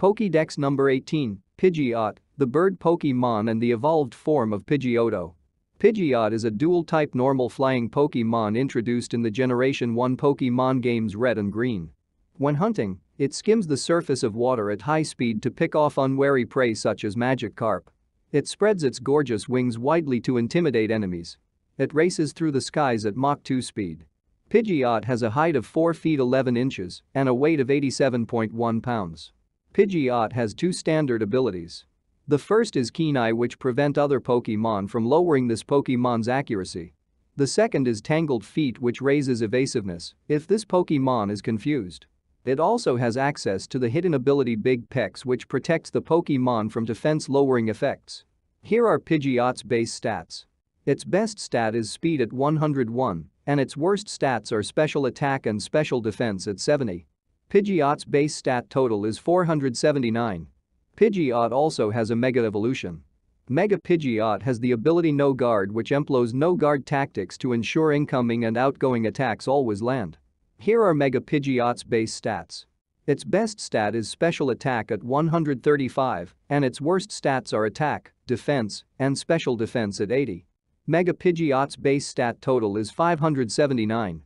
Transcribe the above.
Pokédex number 18, Pidgeot, the bird Pokemon and the evolved form of Pidgeotto. Pidgeot is a dual-type normal flying Pokemon introduced in the Generation 1 Pokemon games Red and Green. When hunting, it skims the surface of water at high speed to pick off unwary prey such as Magikarp. It spreads its gorgeous wings widely to intimidate enemies. It races through the skies at Mach 2 speed. Pidgeot has a height of 4 feet 11 inches and a weight of 87.1 pounds. Pidgeot has two standard abilities. The first is Keen Eye which prevent other Pokemon from lowering this Pokemon's accuracy. The second is Tangled Feet which raises evasiveness if this Pokemon is confused. It also has access to the hidden ability Big Pecks which protects the Pokemon from defense-lowering effects. Here are Pidgeot's base stats. Its best stat is speed at 101, and its worst stats are special attack and special defense at 70. Pidgeot's base stat total is 479. Pidgeot also has a Mega Evolution. Mega Pidgeot has the ability No Guard which employs no guard tactics to ensure incoming and outgoing attacks always land. Here are Mega Pidgeot's base stats. Its best stat is special attack at 135 and its worst stats are attack, defense, and special defense at 80. Mega Pidgeot's base stat total is 579.